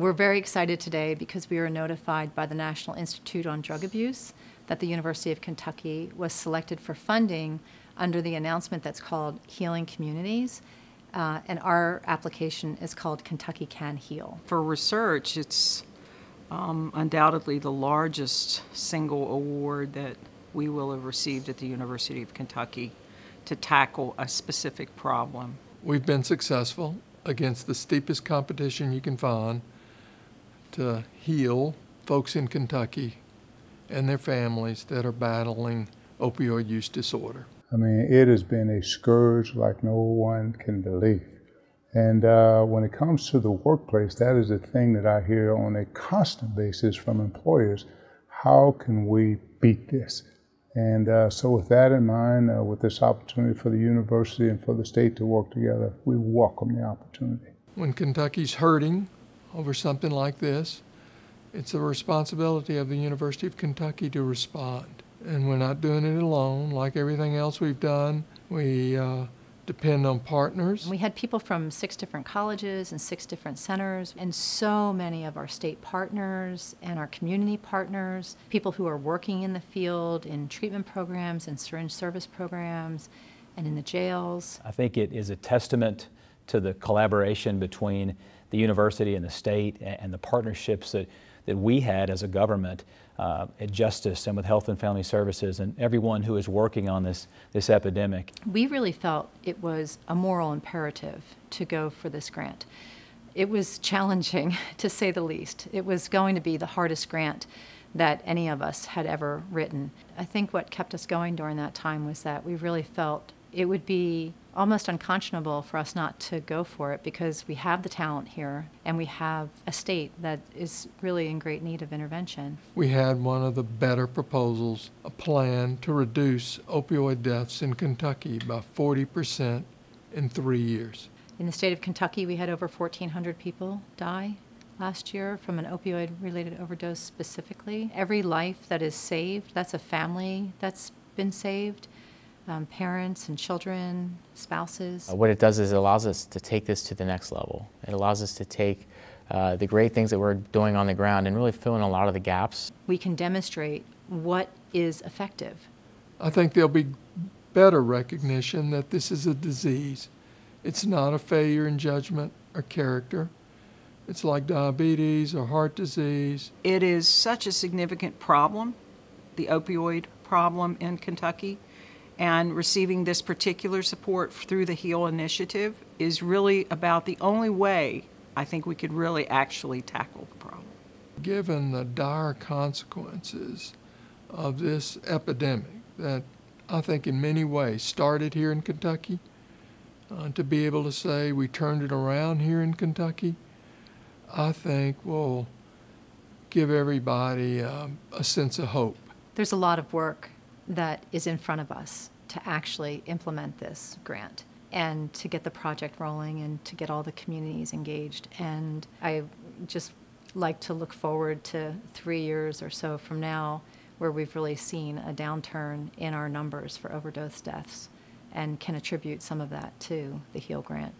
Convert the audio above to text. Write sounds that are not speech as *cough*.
We're very excited today because we were notified by the National Institute on Drug Abuse that the University of Kentucky was selected for funding under the announcement that's called Healing Communities. Uh, and our application is called Kentucky Can Heal. For research, it's um, undoubtedly the largest single award that we will have received at the University of Kentucky to tackle a specific problem. We've been successful against the steepest competition you can find to heal folks in Kentucky and their families that are battling opioid use disorder. I mean, it has been a scourge like no one can believe. And uh, when it comes to the workplace, that is the thing that I hear on a constant basis from employers. How can we beat this? And uh, so, with that in mind, uh, with this opportunity for the university and for the state to work together, we welcome the opportunity. When Kentucky's hurting over something like this, it's the responsibility of the University of Kentucky to respond. And we're not doing it alone. Like everything else we've done, we uh, depend on partners. We had people from six different colleges and six different centers, and so many of our state partners and our community partners, people who are working in the field in treatment programs and syringe service programs and in the jails. I think it is a testament to the collaboration between the university and the state and the partnerships that, that we had as a government uh, at Justice and with Health and Family Services and everyone who is working on this, this epidemic. We really felt it was a moral imperative to go for this grant. It was challenging, *laughs* to say the least. It was going to be the hardest grant that any of us had ever written. I think what kept us going during that time was that we really felt it would be almost unconscionable for us not to go for it because we have the talent here and we have a state that is really in great need of intervention. We had one of the better proposals, a plan to reduce opioid deaths in Kentucky by 40% in three years. In the state of Kentucky, we had over 1,400 people die last year from an opioid related overdose specifically. Every life that is saved, that's a family that's been saved um, parents and children, spouses. Uh, what it does is it allows us to take this to the next level. It allows us to take uh, the great things that we're doing on the ground and really fill in a lot of the gaps. We can demonstrate what is effective. I think there'll be better recognition that this is a disease. It's not a failure in judgment or character. It's like diabetes or heart disease. It is such a significant problem, the opioid problem in Kentucky and receiving this particular support through the HEAL initiative is really about the only way I think we could really actually tackle the problem. Given the dire consequences of this epidemic that I think in many ways started here in Kentucky, uh, to be able to say we turned it around here in Kentucky, I think will give everybody um, a sense of hope. There's a lot of work that is in front of us to actually implement this grant and to get the project rolling and to get all the communities engaged. And I just like to look forward to three years or so from now where we've really seen a downturn in our numbers for overdose deaths and can attribute some of that to the HEAL grant.